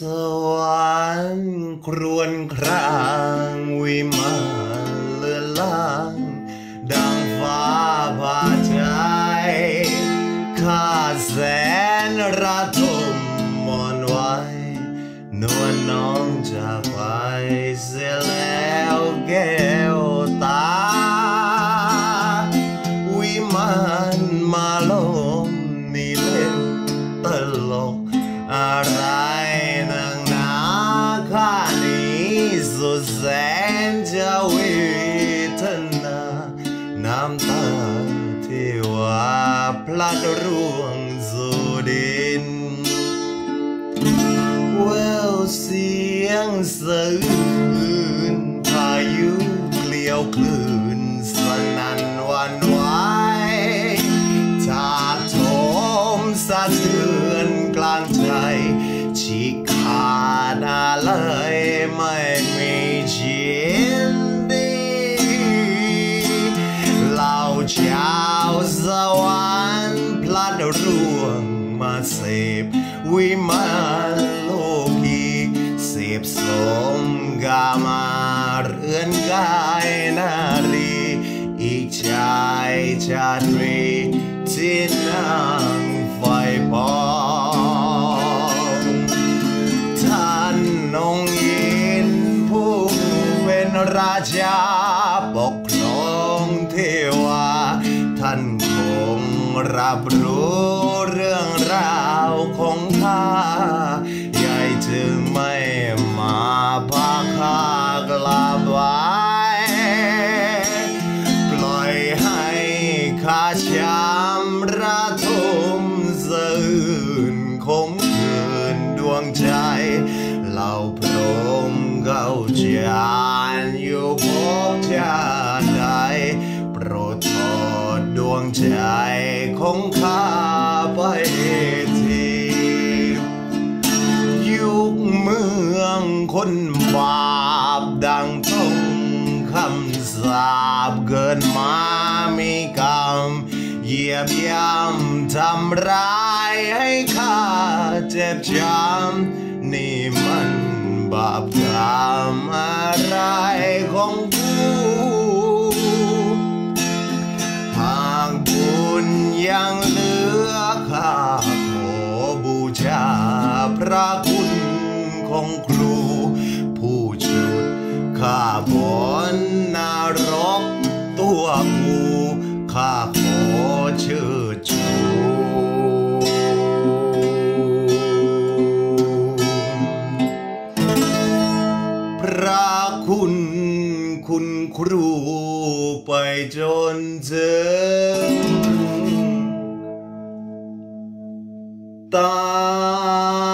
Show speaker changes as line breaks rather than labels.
สวรรค์ครวนครางวิมานเลือนลาง ดังฟ้าผ่าใจข้าแสนระทมมอนไว้ นวลน้องจากไปเสียแล้วแก้ว สุดแสนจะเวทนา น้ำตาที่ว่าพลัดร่วงสู่ดินแววเสียงสะอื้นพายุเกลียวคลื่นสนั่นวันไหวถาโถมสะเทือนกลางใจฉีกขาดอะไรไม่ เสพวิมานโลกีเสพสมกามาเรือนกายนารี อีกชายชาตรีที่นั่งไฟปองท่านองยินผู้เป็นราชาปกครองเทวาท่าน รับรู้เรื่องราวของข้าใหญ่จึงไม่มาพาข้ากลับไว้ปล่อยให้ข้าช้ำระทมสื่นคมคืนดวงใจเหล่าพรหมเก้าจ วงใจของข้าไปทียุคเมืองคนบาปดังต้องคำสาปเกินมามีกรรมเหยียบย่ำทำร้ายให้ข้าเจ็บช้ำนี่มันบาปกรรม ระคุณของครู ผู้ชุดข้าบอนนารก ตัวกูข้าขอเชิดชูพระคุณคุณครูไปจนเจอตา